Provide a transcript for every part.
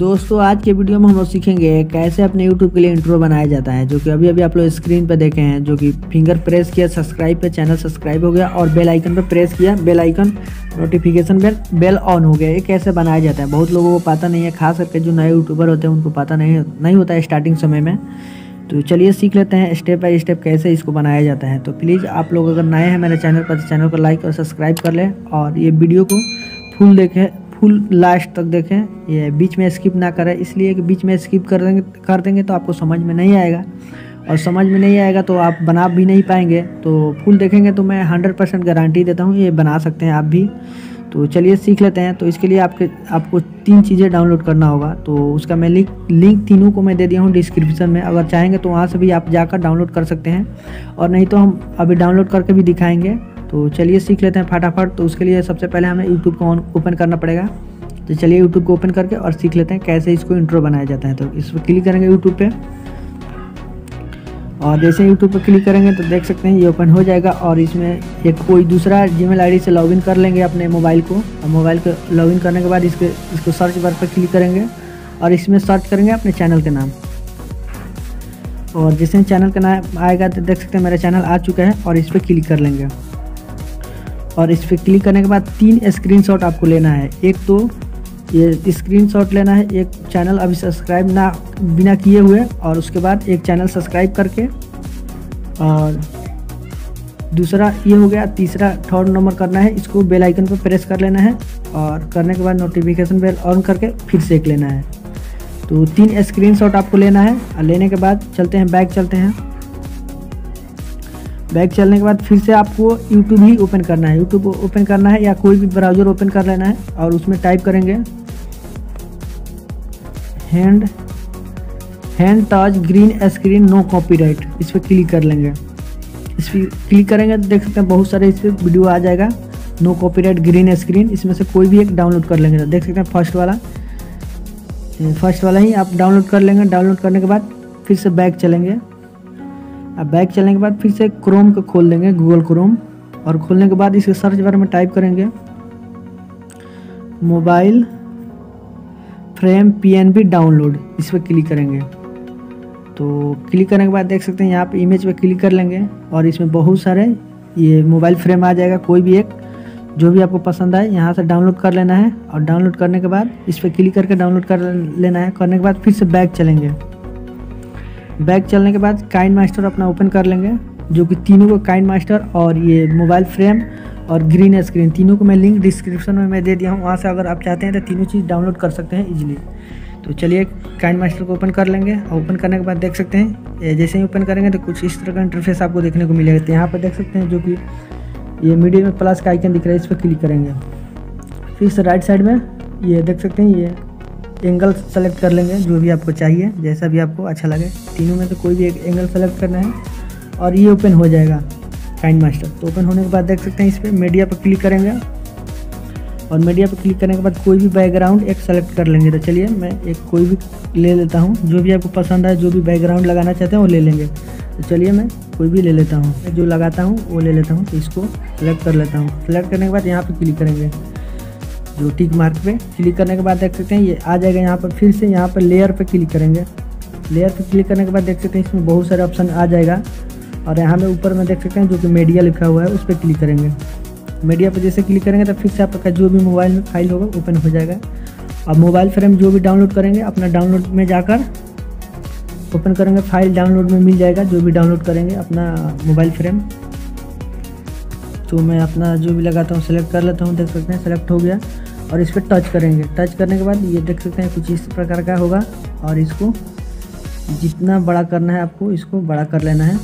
दोस्तों, आज के वीडियो में हम लोग सीखेंगे कैसे अपने यूट्यूब के लिए इंट्रो बनाया जाता है, जो कि अभी अभी आप लोग स्क्रीन पर देखे हैं, जो कि फिंगर प्रेस किया सब्सक्राइब पे चैनल सब्सक्राइब हो गया, और बेल आइकन पे प्रेस किया bell icon notification bell bell on हो गया। ये कैसे बनाया जाता है? बहुत लोगों को पता नहीं है, खास करके जो नए यूट्यूबर होते हैं, उनको पता नहीं नहीं होता है स्टार्टिंग समय में। तो चलिए सीख लेते हैं स्टेप बाय स्टेप कैसे इसको बनाया जाता है। तो प्लीज़ आप लोग अगर नए हैं मेरे चैनल पर तो चैनल को लाइक और सब्सक्राइब कर लें, और ये वीडियो को फुल देखें फुल लास्ट तक देखें। ये बीच में स्किप ना करें, इसलिए कि बीच में स्किप कर देंगे कर देंगे तो आपको समझ में नहीं आएगा। और समझ में नहीं आएगा तो आप बना भी नहीं पाएँगे। तो फुल देखेंगे तो मैं हंड्रेड परसेंट गारंटी देता हूँ, ये बना सकते हैं आप भी। तो चलिए सीख लेते हैं। तो इसके लिए आपके, आपको तीन चीज़ें डाउनलोड करना होगा। तो उसका मैं लिंक लिंक तीनों को मैं दे दिया हूँ डिस्क्रिप्शन में। अगर चाहेंगे तो वहाँ से भी आप जाकर डाउनलोड कर सकते हैं। और नहीं तो हम अभी डाउनलोड करके भी दिखाएँगे। तो चलिए सीख लेते हैं फटाफट। तो उसके लिए सबसे पहले हमें यूट्यूब को ओपन करना पड़ेगा। तो चलिए यूट्यूब को ओपन करके और सीख लेते हैं कैसे इसको इंट्रो बनाया जाता है। तो इस पर क्लिक करेंगे यूट्यूब पर और जैसे यूट्यूब पर क्लिक करेंगे तो देख सकते हैं ये ओपन हो जाएगा और इसमें एक कोई दूसरा जीमेल आईडी से लॉगिन कर लेंगे अपने मोबाइल को। और मोबाइल को लॉगिन करने के बाद इसके, इसको सर्च बार पर क्लिक करेंगे और इसमें सर्च करेंगे अपने चैनल के नाम। और जैसे चैनल का नाम आएगा तो देख सकते हैं मेरा चैनल आ चुका है और इस पर क्लिक कर लेंगे। और इस पर क्लिक करने के बाद तीन स्क्रीनशॉट आपको लेना है। एक तो ये स्क्रीनशॉट लेना है, एक चैनल अभी सब्सक्राइब ना, बिना किए हुए और उसके बाद एक चैनल सब्सक्राइब करके और दूसरा ये हो गया, तीसरा थर्ड नंबर करना है, इसको बेल आइकन पर प्रेस कर लेना है और करने के बाद नोटिफिकेशन बेल ऑन करके फिर से एक लेना है। तो तीन स्क्रीनशॉट आपको लेना है और लेने के बाद चलते हैं बैक चलते हैं। बैक चलने के बाद फिर से आपको यूट्यूब ही ओपन करना है। यूट्यूब ओपन करना है या कोई भी ब्राउज़र ओपन कर लेना है और उसमें टाइप करेंगे। Hand hand touch green screen no copyright इस पर क्लिक कर लेंगे। इस पर क्लिक करेंगे तो देख सकते हैं बहुत सारे इस पर वीडियो आ जाएगा। नो कॉपीराइट ग्रीन स्क्रीन इसमें से कोई भी एक डाउनलोड कर लेंगे। देख सकते हैं फ़र्स्ट वाला। फ़र्स्ट वाला ही आप डाउनलोड कर लेंगे। डाउनलोड करने के बाद फिर से बैक चलेंगे। अब बैक चलने के बाद फिर से क्रोम को खोल देंगे गूगल क्रोम और खोलने के बाद इसके सर्च बार में टाइप करेंगे। मोबाइल फ्रेम पीएनबी डाउनलोड इस पर क्लिक करेंगे। तो क्लिक करने के बाद देख सकते हैं, यहाँ पे इमेज पे क्लिक कर लेंगे, और इसमें बहुत सारे ये मोबाइल फ्रेम आ जाएगा, कोई भी एक, जो भी आपको पसंद आए, यहाँ से डाउनलोड कर लेना है, और डाउनलोड करने के बाद इस पर क्लिक करके डाउनलोड कर लेना है, करने के बाद फिर से बैक चलेंगे। बैक चलने के बाद काइन मास्टर अपना ओपन कर लेंगे, जो कि तीनों को काइन मास्टर और ये मोबाइल फ्रेम और ग्रीन स्क्रीन तीनों को मैं लिंक डिस्क्रिप्शन में मैं दे दिया हूँ, वहाँ से अगर आप चाहते हैं तो तीनों चीज़ डाउनलोड कर सकते हैं इजीली तो चलिए काइन मास्टर को ओपन कर लेंगे और ओपन करने के बाद देख सकते हैं जैसे ही ओपन करेंगे तो कुछ इस तरह का इंटरफेस आपको देखने को मिलेगा। तो यहाँ पर देख सकते हैं जो कि ये मीडियम में प्लस का आइकन दिख रहा है, इस पर क्लिक करेंगे। फिर राइट साइड में ये देख सकते हैं, ये एंगल सेलेक्ट कर लेंगे, जो भी आपको चाहिए, जैसा भी आपको अच्छा लगे। तीनों में तो कोई भी एक एंगल सेलेक्ट करना है और ये ओपन हो जाएगा काइन मास्टर तो ओपन होने के बाद देख सकते हैं इस पर मीडिया पर क्लिक करेंगे। और मीडिया पर क्लिक करने के बाद कोई भी बैकग्राउंड एक सेलेक्ट कर लेंगे। तो चलिए, मैं एक कोई भी ले लेता हूँ। जो भी आपको पसंद आए, जो भी बैकग्राउंड लगाना चाहते हैं, वो ले लेंगे। तो चलिए, मैं कोई भी ले लेता हूँ। जो लगाता हूँ, वो ले लेता हूँ। तो इसको सेलेक्ट कर लेता हूँ। सेलेक्ट करने के बाद यहाँ पर क्लिक करेंगे। जो टिक मार्क पे क्लिक करने के बाद देख सकते हैं, ये आ जाएगा यहाँ पर, फिर से यहाँ पर लेयर पे क्लिक करेंगे। लेयर पे क्लिक करने के बाद देख सकते हैं, इसमें बहुत सारे ऑप्शन आ जाएगा। और यहाँ में ऊपर में देख सकते हैं, जो कि मीडिया लिखा हुआ है, उस पर क्लिक करेंगे। मीडिया पर जैसे क्लिक करेंगे तो फिर से आपका जो भी मोबाइल में फ़ाइल होगा ओपन हो जाएगा। अब मोबाइल फ्रेम जो भी डाउनलोड करेंगे, अपना डाउनलोड में जाकर ओपन करेंगे फ़ाइल डाउनलोड में मिल जाएगा, जो भी डाउनलोड करेंगे, अपना मोबाइल फ्रेम तो मैं अपना जो भी लगाता हूँ सेलेक्ट कर लेता हूँ, देख सकते हैं सेलेक्ट हो गया। और इस पर टच करेंगे। टच करने के बाद ये देख सकते हैं कुछ इस प्रकार का होगा। और इसको जितना बड़ा करना है आपको, इसको बड़ा कर लेना है।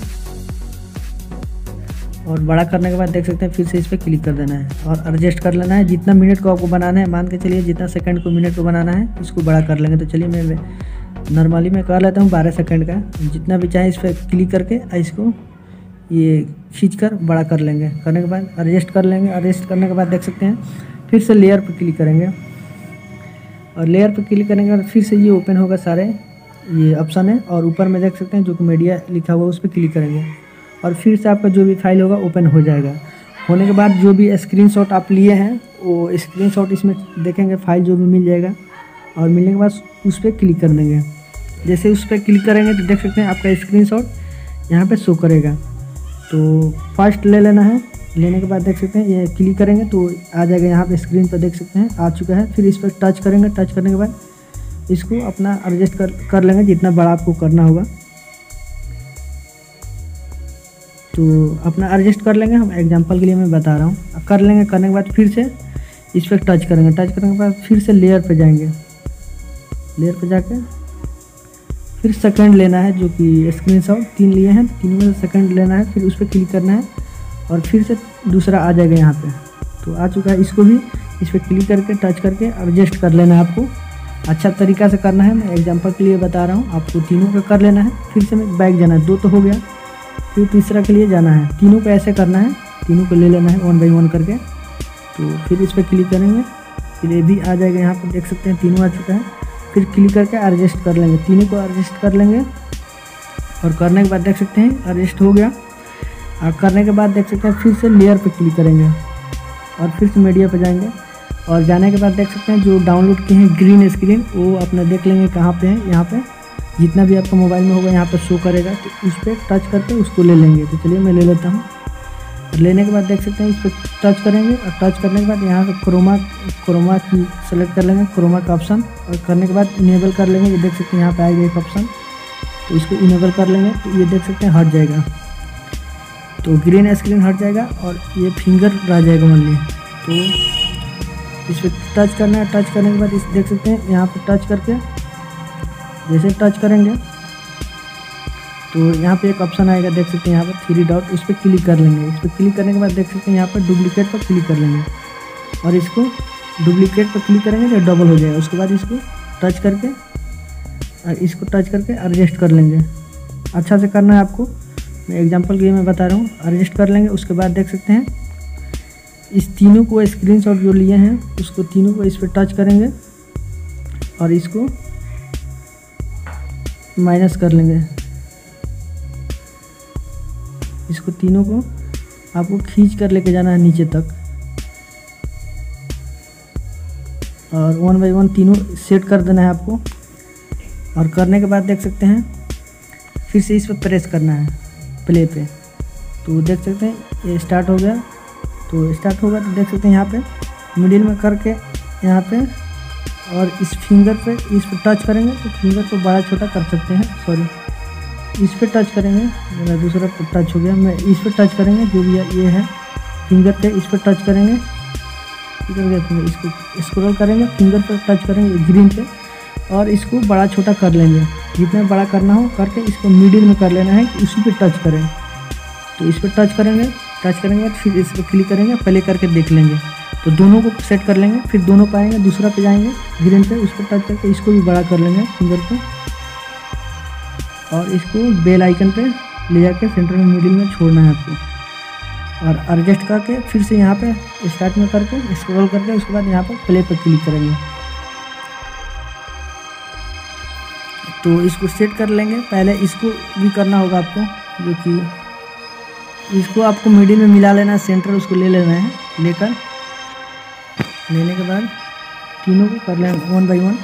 और बड़ा करने के बाद देख सकते हैं, फिर से इस पर क्लिक कर देना है। और एडजस्ट कर लेना है। जितना मिनट को आपको बनाना है, मान के चलिए जितना सेकंड को मिनट को बनाना है इसको बड़ा कर लेंगे। तो चलिए मैं नॉर्मली मैं कर लेता हूँ बारह सेकंड का। जितना भी चाहे इस पर क्लिक करके, इसको ये खींच कर बड़ा कर लेंगे करने के बाद एडजस्ट कर लेंगे एडजस्ट करने के बाद देख सकते हैं, फिर से लेयर पर क्लिक करेंगे। और लेयर पर क्लिक करने के बाद फिर से ये ओपन होगा सारे, ये ऑप्शन है। और ऊपर में देख सकते हैं जो कि मीडिया लिखा हुआ है, उस पर क्लिक करेंगे। और फिर से आपका जो भी फ़ाइल होगा ओपन हो जाएगा। होने के बाद जो भी स्क्रीनशॉट आप लिए हैं, वो स्क्रीनशॉट इसमें देखेंगे फ़ाइल जो भी मिल जाएगा। और मिलने के बाद उस पर क्लिक कर देंगे। जैसे उस पर क्लिक करेंगे तो देख सकते हैं आपका स्क्रीनशॉट यहाँ पे शो करेगा। तो फ़र्स्ट ले लेना है। लेने के बाद देख सकते हैं, ये क्लिक करेंगे तो आ जाएगा यहाँ पे स्क्रीन पर देख सकते हैं, आ चुका है। फिर इस पर टच करेंगे। टच करने के बाद इसको अपना एडजस्ट कर कर लेंगे जितना बड़ा आपको करना होगा। तो अपना एडजस्ट कर लेंगे। हम एग्जांपल के लिए मैं बता रहा हूँ। कर लेंगे, करने के बाद फिर से इस पर टच करेंगे। टच करने के बाद फिर से लेयर पे जाएँगे। लेयर पे जाके फिर सेकंड लेना है जो कि स्क्रीन शॉट तीन लिए हैं, तीन में सेकंड लेना है, फिर उस पर क्लिक करना है और फिर से दूसरा आ जाएगा यहाँ पे। तो आ चुका है इसको भी, इस पर क्लिक करके टच करके एडजस्ट कर लेना है आपको। अच्छा तरीका से करना है, मैं एग्जांपल के लिए बता रहा हूँ। आपको तीनों का कर लेना है, फिर से मैं बैक जाना है। दो तो हो गया। फिर तीसरा के लिए जाना है। तीनों को ऐसे करना है, तीनों को ले लेना है वन बाई वन करके। तो फिर इस पर क्लिक करेंगे। फिर ये भी आ जाएगा यहाँ पर देख सकते हैं, तीनों आ चुका है। फिर क्लिक करके एडजस्ट कर लेंगे। तीनों को एडजस्ट कर लेंगे। और करने के बाद देख सकते हैं एडजस्ट हो गया। और करने के बाद देख सकते हैं, फिर से लेयर पर क्लिक करेंगे। और फिर से मीडिया पर जाएँगे। और जाने के बाद देख सकते हैं, जो डाउनलोड किए हैं ग्रीन स्क्रीन वो अपना देख लेंगे कहाँ पे है, यहाँ पे। जितना भी आपका मोबाइल में होगा, यहाँ पे शो करेगा तो उस पर टच करके उसको ले लेंगे। तो चलिए मैं ले लेता हूँ। लेने के बाद देख सकते हैं, इस पर टच करेंगे और टच करने के बाद यहाँ पे क्रोमा क्रोमा की सेलेक्ट कर लेंगे क्रोमा का ऑप्शन और करने के बाद इनेबल कर लेंगे, ये देख सकते हैं यहाँ पे आएगा एक ऑप्शन तो इसको इनेबल कर लेंगे तो ये देख सकते हैं हट जाएगा। तो ग्रीन स्क्रीन हट जाएगा और ये फिंगर रह जाएगा मान ली तो इस पर टच करना है टच करने के बाद इस देख सकते हैं, यहाँ पर टच करके जैसे टच करेंगे तो यहाँ पे एक ऑप्शन आएगा, देख सकते हैं यहाँ पर थ्री डॉट उस पर क्लिक कर लेंगे। इस पर क्लिक करने के बाद देख सकते हैं यहाँ पर डुप्लीकेट पर क्लिक कर लेंगे। और इसको डुप्लीकेट पर क्लिक करेंगे तो डबल हो जाएगा। उसके बाद इसको टच करके और इसको टच करके एडजस्ट कर लेंगे। अच्छा से करना है आपको। मैं एग्जांपल के लिए मैं बता रहा हूँ। एडजस्ट कर लेंगे, उसके बाद देख सकते हैं, इस तीनों को स्क्रीनशॉट जो लिए हैं, उसको तीनों को इस पर टच करेंगे और इसको माइनस कर लेंगे। इसको तीनों को आपको खींच कर लेके जाना है नीचे तक। और वन बाई वन तीनों सेट कर देना है आपको। और करने के बाद देख सकते हैं, फिर से इस पर प्रेस करना है प्ले पे। तो देख सकते हैं, ये स्टार्ट हो गया। तो स्टार्ट होगा तो देख सकते हैं यहाँ पे मिडिल में करके यहाँ पे, और इस फिंगर पे, इस पर टच करेंगे तो फिंगर को बड़ा छोटा कर सकते हैं सॉरी इस पर टच करेंगे। मेरा दूसरा टच हो गया। मैं इस पर टच करेंगे, जो भी ये है। फिंगर पे इस पर टच करेंगे। इसको स्क्रॉल करेंगे। फिंगर पर टच करेंगे ग्रीन पे। और इसको बड़ा छोटा कर लेंगे। जितना बड़ा करना हो करके इसको मिडिल में कर लेना है उसी पे टच करें। तो इस पर टच करेंगे। टच करेंगे, फिर इस पर क्लिक करेंगे। प्ले करके देख लेंगे। तो दोनों को सेट कर लेंगे। फिर दोनों पाएँगे दूसरा पे जाएँगे। ग्रीन पे उस पर टच करके इसको भी बड़ा कर लेंगे। फिंगर पे। और इसको बेल आइकन पे ले जाके सेंटर में मिडिल में छोड़ना है आपको। और एडजस्ट करके फिर से यहाँ पे स्टार्ट में करके स्क्रॉल करके उसके बाद यहाँ पर प्ले पर क्लिक करेंगे। तो इसको सेट कर लेंगे। पहले इसको भी करना होगा आपको, जो कि इसको आपको मिडिल में मिला लेना है सेंटर उसको ले लेना है, लेकर। लेने के बाद तीनों को कर लेना वन बाई वन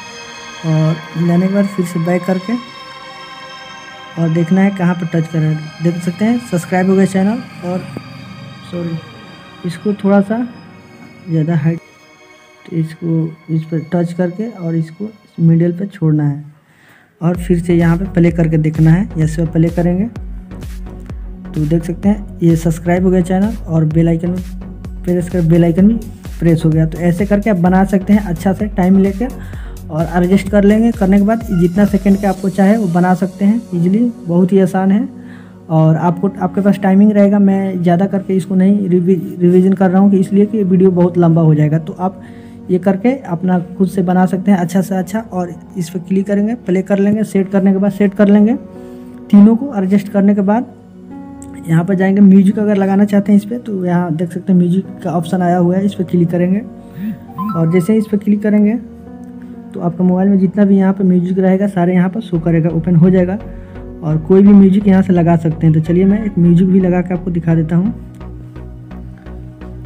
और लेने के बाद फिर से बैक करके और देखना है कहाँ पर टच कर। रहे हैं देख सकते हैं सब्सक्राइब हो गया चैनल और सॉरी इसको थोड़ा सा ज़्यादा हाइट तो इसको इस पर टच करके और इसको इस मिडिल पर छोड़ना है। और फिर से यहाँ पे प्ले करके देखना है जैसे प्ले करेंगे। तो देख सकते हैं, ये सब्सक्राइब हो गया चैनल और बेल आइकन प्रेस कर बेल आइकन भी प्रेस हो गया। तो ऐसे करके आप बना सकते हैं अच्छा से टाइम लेकर और एडजस्ट कर लेंगे। करने के बाद जितना सेकंड का आपको चाहे, वो बना सकते हैं इजीली बहुत ही आसान है। और आपको, आपके पास टाइमिंग रहेगा। मैं ज़्यादा करके इसको नहीं रिवी रिविज़न कर रहा हूँ कि इसलिए कि वीडियो बहुत लंबा हो जाएगा। तो आप ये करके अपना खुद से बना सकते हैं। अच्छा से अच्छा। और इस पर क्लिक करेंगे प्ले कर लेंगे। सेट करने के बाद सेट कर लेंगे। तीनों को एडजस्ट करने के बाद यहाँ पर जाएँगे। म्यूज़िक अगर लगाना चाहते हैं इस पर तो यहाँ देख सकते हैं म्यूज़िक का ऑप्शन आया हुआ है। इस पर क्लिक करेंगे। और जैसे ही इस पर क्लिक करेंगे तो आपका मोबाइल में जितना भी यहाँ पर म्यूज़िक रहेगा, सारे यहाँ पर शो करेगा ओपन हो जाएगा। और कोई भी म्यूज़िक यहाँ से लगा सकते हैं। तो चलिए मैं एक म्यूज़िक भी लगा के आपको दिखा देता हूँ।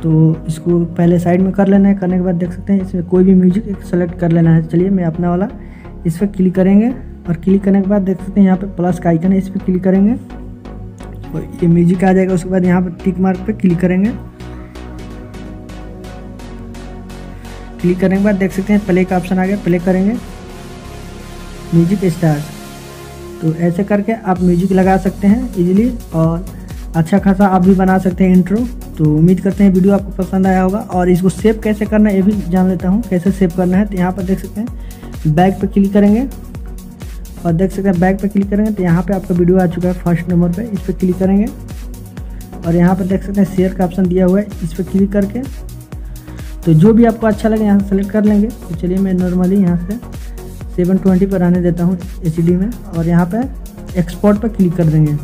तो इसको पहले साइड में कर लेना है। करने के बाद देख सकते हैं, इसमें कोई भी म्यूज़िक एक सेलेक्ट कर लेना है। चलिए मैं अपना वाला इस पर क्लिक करेंगे। और क्लिक करने के बाद देख सकते हैं, यहाँ पर प्लस का आइकन है, इस पर क्लिक करेंगे। और ये म्यूज़िक आ जाएगा, उसके बाद यहाँ पर टिक मार्क पर क्लिक करेंगे। क्लिक करने के बाद देख सकते हैं प्ले का ऑप्शन आ गया प्ले करेंगे। म्यूज़िक स्टार्ट तो ऐसे करके आप म्यूज़िक लगा सकते हैं इजीली और अच्छा खासा आप भी बना सकते हैं इंट्रो तो उम्मीद करते हैं वीडियो आपको पसंद आया होगा और इसको सेव कैसे करना है ये भी जान लेता हूँ, कैसे सेव करना है। तो यहाँ पर देख सकते हैं बैक पर क्लिक करेंगे और देख सकते हैं बैक पर क्लिक करेंगे तो यहाँ पे आपका वीडियो आ चुका है फ़र्स्ट नंबर पे, इस पर क्लिक करेंगे और यहाँ पर देख सकते हैं शेयर का ऑप्शन दिया हुआ है, इस पर क्लिक करके। तो जो भी आपको अच्छा लगे, यहाँ सेलेक्ट कर लेंगे। तो चलिए मैं नॉर्मली यहाँ से सेवन ट्वेंटी पर आने देता हूँ एच में और यहाँ पर एक्सपोर्ट पर क्लिक कर देंगे।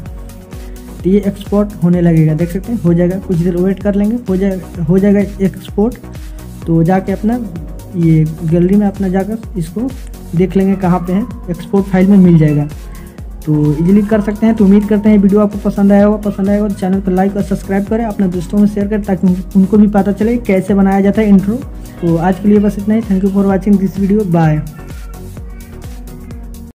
तो ये एक्सपोर्ट होने लगेगा, देख सकते हैं, हो जाएगा। कुछ देर वेट कर लेंगे, हो जाएगा हो जाएगा एक्सपोर्ट तो जाके अपना ये गैलरी में अपना जाकर इसको देख लेंगे कहाँ पे है। एक्सपोर्ट फ़ाइल में मिल जाएगा। तो इजीली कर सकते हैं तो उम्मीद करते हैं वीडियो आपको पसंद आया होगा। पसंद आएगा तो चैनल पर लाइक और सब्सक्राइब करें, अपने दोस्तों में शेयर करें, ताकि उनको भी पता चले कैसे बनाया जाता है इंट्रो तो आज के लिए बस इतना ही। Thank you for watching this video bye